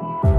you